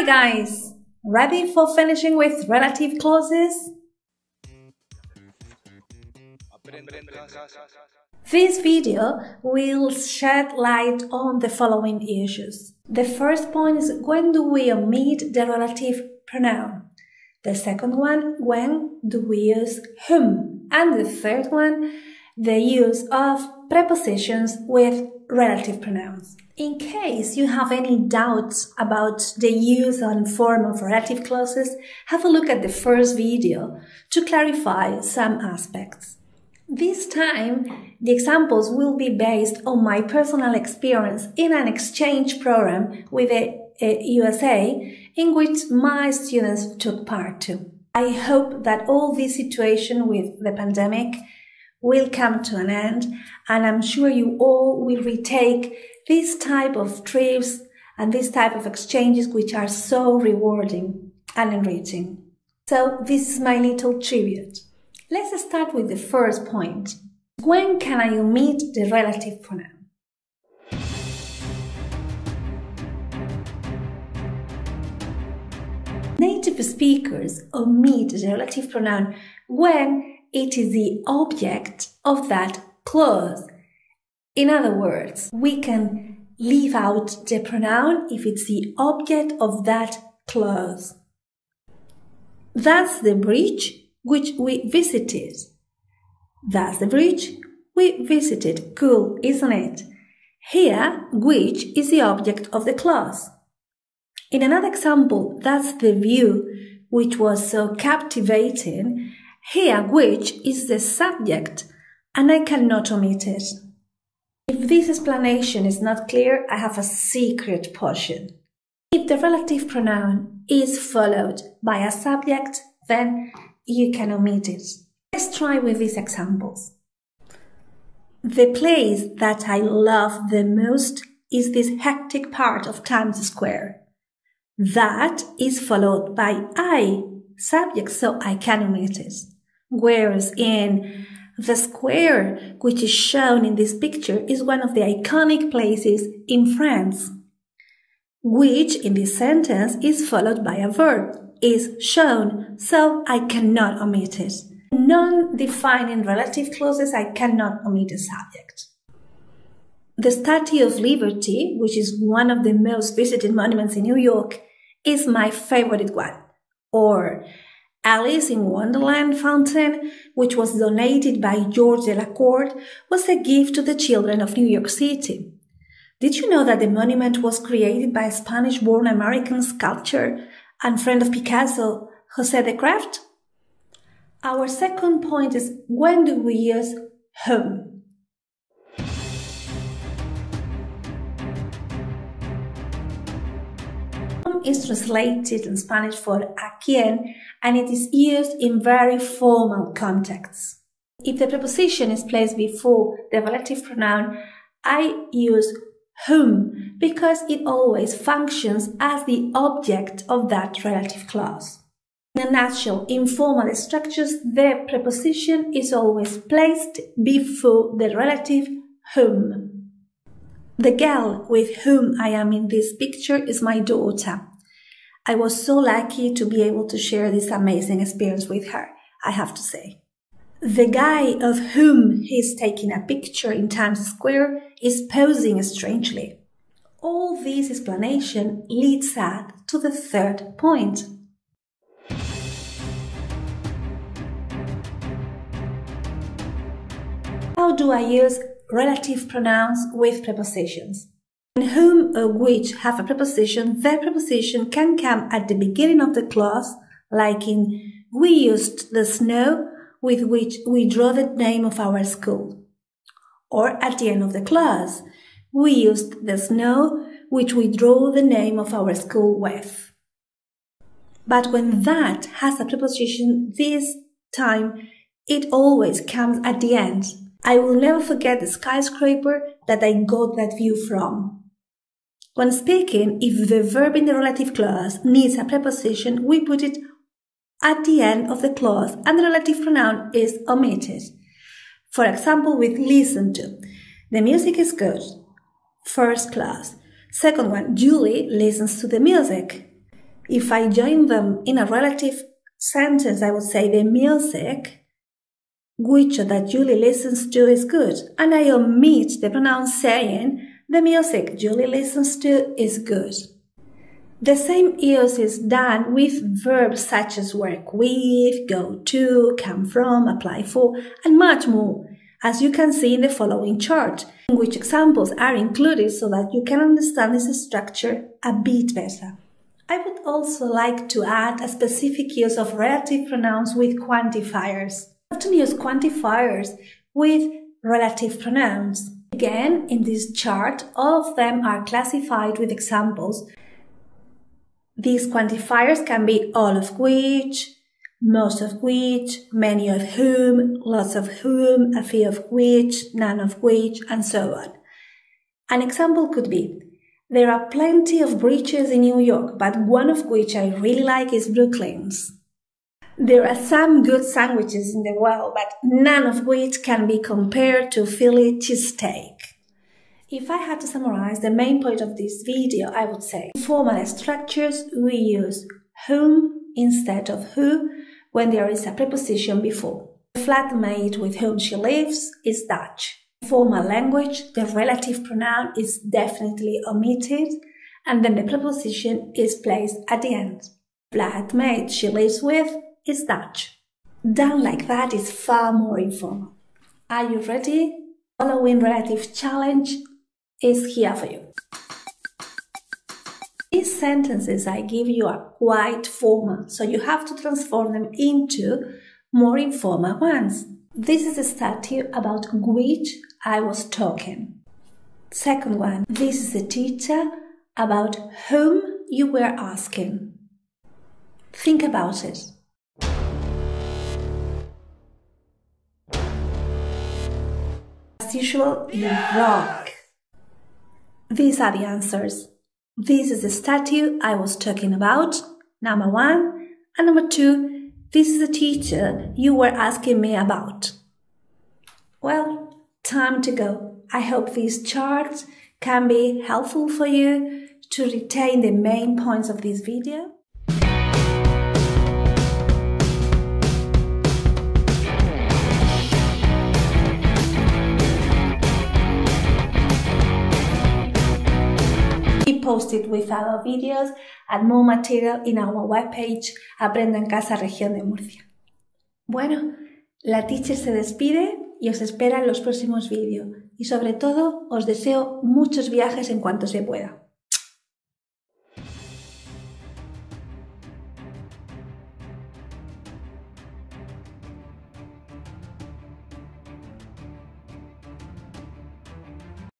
Hi guys! Ready for finishing with relative clauses? This video will shed light on the following issues. The first point is when do we omit the relative pronoun? The second one, when do we use whom? And the third one, the use of prepositions with relative pronouns. In case you have any doubts about the use and form of relative clauses, have a look at the first video to clarify some aspects. This time, the examples will be based on my personal experience in an exchange program with the uh, USA in which my students took part to. I hope that all this situation with the pandemic will come to an end and I'm sure you all will retake this type of trips and this type of exchanges which are so rewarding and enriching. So this is my little tribute. Let's start with the first point. When can I omit the relative pronoun? Native speakers omit the relative pronoun when it is the object of that clause. In other words, we can leave out the pronoun if it's the object of that clause. That's the bridge which we visited. That's the bridge we visited. Cool, isn't it? Here, which is the object of the clause. In another example, that's the view which was so captivating. Here, which is the subject, and I cannot omit it. If this explanation is not clear, I have a secret potion. If the relative pronoun is followed by a subject, then you can omit it. Let's try with these examples. The place that I love the most is this hectic part of Times Square. That is followed by I, subject, so I can omit it. Whereas in the square, which is shown in this picture, is one of the iconic places in France, which in this sentence is followed by a verb, is shown, so I cannot omit it. Non-defining relative clauses, I cannot omit a subject. The Statue of Liberty, which is one of the most visited monuments in New York, is my favorite one. Or Alice in Wonderland fountain, which was donated by George Delacorte, was a gift to the children of New York City. Did you know that the monument was created by a Spanish-born American sculptor and friend of Picasso, José de Creeft? Our second point is when do we use whom? Is translated in Spanish for a quien and it is used in very formal contexts. If the preposition is placed before the relative pronoun, I use whom because it always functions as the object of that relative clause. In a nutshell, in formal structures, the preposition is always placed before the relative whom. The girl with whom I am in this picture is my daughter. I was so lucky to be able to share this amazing experience with her, I have to say. The guy of whom he's taking a picture in Times Square is posing strangely. All this explanation leads us to the third point. How do I use relative pronouns with prepositions? In whom or which have a preposition, the preposition can come at the beginning of the clause, like in we used the snow with which we draw the name of our school. Or at the end of the clause, we used the snow which we draw the name of our school with. But when that has a preposition this time, it always comes at the end. I will never forget the skyscraper that I got that view from. When speaking, if the verb in the relative clause needs a preposition, we put it at the end of the clause and the relative pronoun is omitted. For example, with listen to. The music is good. First class. Second one, Julie listens to the music. If I join them in a relative sentence, I would say the music which that Julie listens to is good, and I omit the pronoun saying the music Julie listens to is good. The same use is done with verbs such as work with, go to, come from, apply for, and much more, as you can see in the following chart, in which examples are included so that you can understand this structure a bit better. I would also like to add a specific use of relative pronouns with quantifiers. Often use quantifiers with relative pronouns. Again, in this chart, all of them are classified with examples these quantifiers can be all of which, most of which, many of whom, lots of whom, a few of which, none of which, and so on. An example could be, there are plenty of bridges in New York, but one of which I really like is Brooklyn's. There are some good sandwiches in the world, but none of which can be compared to Philly cheesesteak. If I had to summarize the main point of this video, I would say formal structures we use whom instead of who when there is a preposition before. The flatmate with whom she lives is Dutch. In formal language, the relative pronoun is definitely omitted and then the preposition is placed at the end. Flatmate she lives with is Dutch. Done like that is far more informal. Are you ready? Following relative challenge is here for you. These sentences I give you are quite formal, so you have to transform them into more informal ones. This is a statue about which I was talking. Second one, this is a teacher about whom you were asking. Think about it. Usual, you rock. These are the answers. This is the statue I was talking about, number one. And number two, this is the teacher you were asking me about. Well, time to go. I hope these charts can be helpful for you to retain the main points of this video. Posted with other videos and more material in our webpage Aprendo en Casa Región de Murcia. Bueno, la teacher se despide y os espera en los próximos vídeos y sobre todo os deseo muchos viajes en cuanto se pueda.